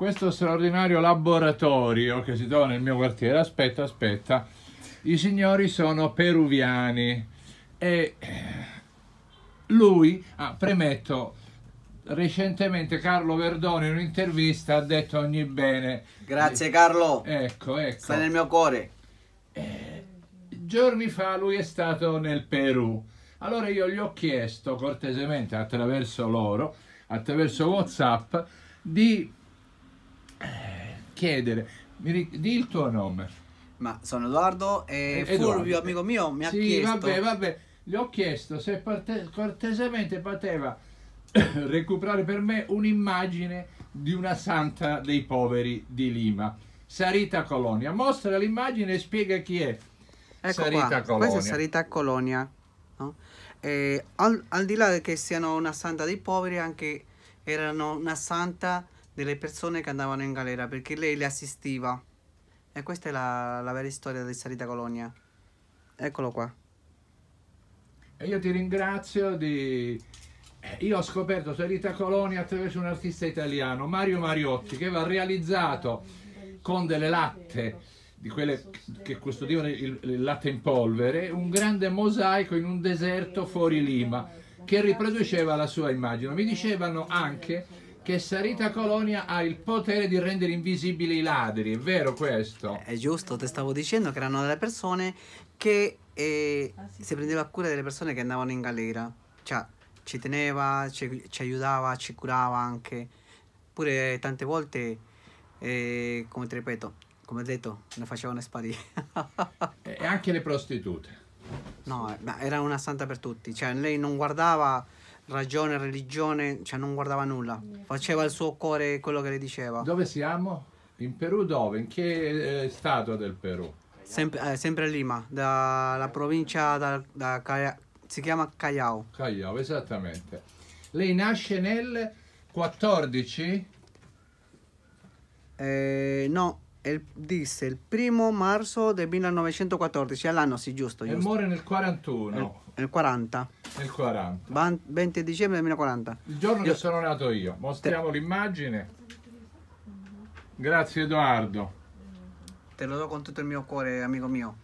questo straordinario laboratorio che si trova nel mio quartiere. Aspetta, aspetta. I signori sono peruviani e lui, ah, premetto, recentemente Carlo Verdone in un'intervista ha detto ogni bene. Grazie Carlo, Ecco, ecco. stai nel mio cuore. Giorni fa lui è stato nel Perù. Allora io gli ho chiesto cortesemente attraverso loro, attraverso WhatsApp, di eh, chiedere, mi ri- di il tuo nome. Ma sono Edoardo e Eh, Edoardo. Fulvio, amico mio, mi ha sì, chiesto... vabbè, vabbè, gli ho chiesto se parte- cortesemente poteva recuperare per me un'immagine di una santa dei poveri di Lima, Sarita Colonia. Mostra l'immagine e spiega chi è. Ecco Sarita qua, Colonia. questa è Sarita Colonia. no? E al, al di là che siano una santa dei poveri, anche erano una santa delle persone che andavano in galera, perché lei le assistiva. E questa è la, la vera storia di Sarita Colonia. Eccolo qua. E io ti ringrazio di... eh, Io ho scoperto Sarita Colonia attraverso un artista italiano, Mario Mariotti, che aveva realizzato con delle latte, di quelle che custodivano il, il latte in polvere, un grande mosaico in un deserto fuori Lima, che riproduceva la sua immagine. Mi dicevano anche che Sarita Colonia ha il potere di rendere invisibili i ladri, è vero questo? È giusto, ti stavo dicendo che erano delle persone che eh, si prendeva cura delle persone che andavano in galera. Cioè, ci teneva, ci, ci aiutava, ci curava anche. Pure tante volte, eh, come ti ripeto, come detto, ne facevano sparire. E anche le prostitute. no, eh, ma era una santa per tutti. Cioè, lei non guardava ragione, religione, cioè non guardava nulla. Faceva il suo cuore quello che le diceva. Dove siamo? In Perù dove? In che eh, stato del Perù? Sempre, eh, sempre a Lima, dalla provincia da, da Calla- si chiama Callao. Cagliao, esattamente. Lei nasce nel 14? Eh, no, il- disse il primo marzo del 1914, all'anno sì, giusto, e giusto. muore nel 41, Nel 40, nel 40. Van- 20 dicembre del 1940. Il giorno Io- che sono nato io. Mostriamo l'immagine. Grazie Edoardo. Te lo do con tutto il mio cuore, amico mio.